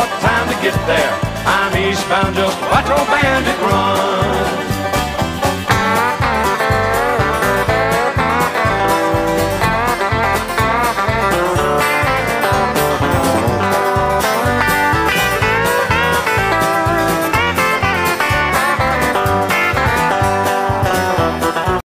short time to get there. I'm eastbound, just watch your bandit run.